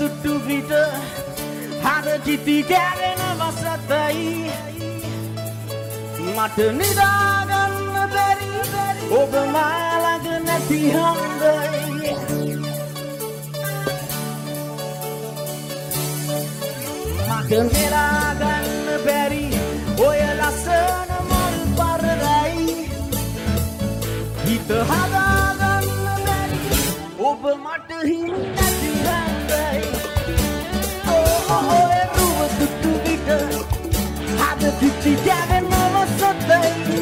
දුට්ටු විට හද චිති කෑගෙන වසතයි. මට නිදාගන්න බැරි ඔබ මාළඟ නැති හඳයි. මට නිදාගන්න බැරි ඔය ලස්සන මල් පරරයි හිත හදාගන්න බැරි ඔබ මට හිම නැති Tidak melesat bayi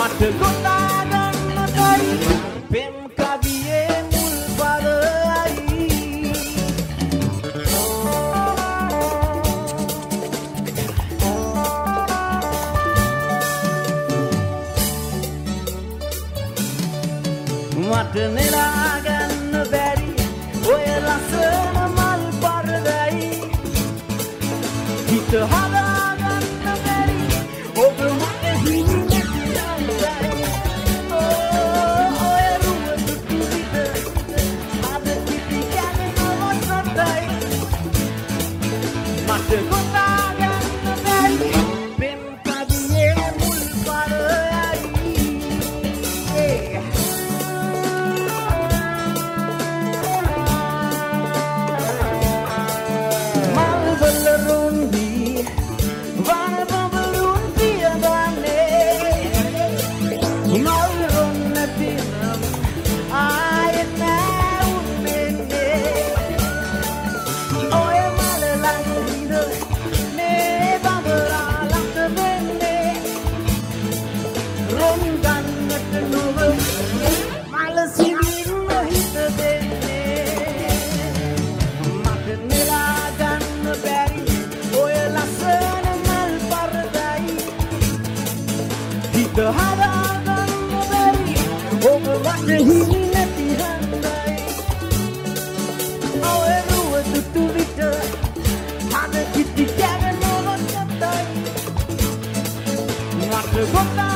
Mata kota dan matahari Bim What the night to holler. රොන් ගන්නට නොව මල සිවින්න හිත දෙන්නේ මට නෙලා ගන්න බැරි ඔය ලස්සන මල් පරදයි. හිත හදාගන්න බැරි ඔබ මට හිමි නැති හන්දයි. ඔය රුව දුටු විට හද කිටි කැවෙන නොවත්තයි මට ගොතාගන්න